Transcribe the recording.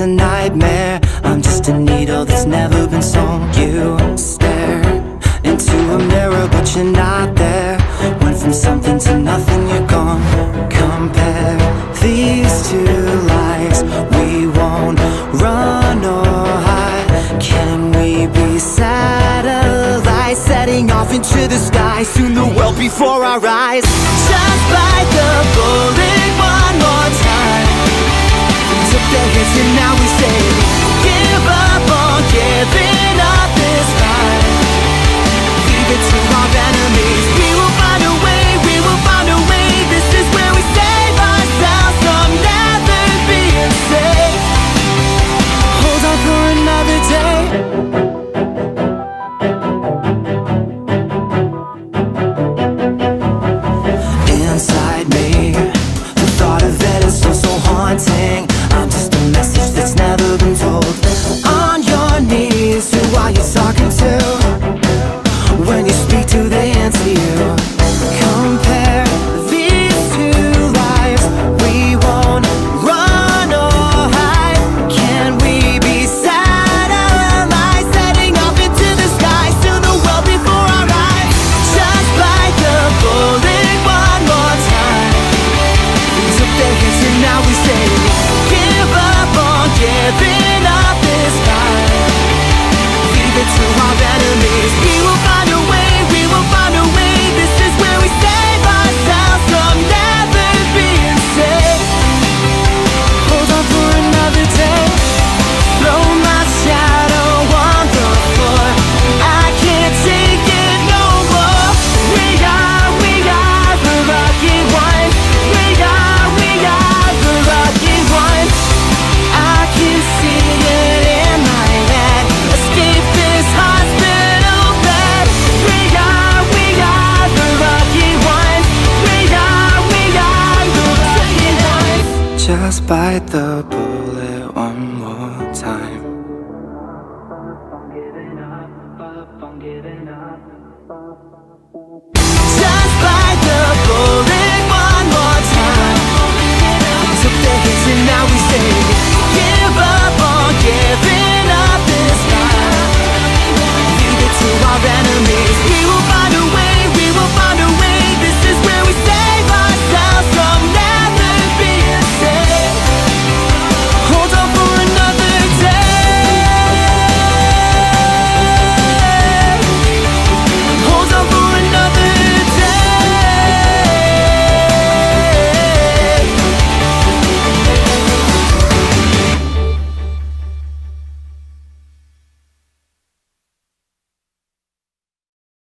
a nightmare. I'm just a needle that's never been sewn You stare into a mirror but you're not there. Went from something to nothing, you're gone. Compare these two lives. We won't run or hide. Can we be satellites Setting off into the sky? Soon the world before our eyes. Just by the by the book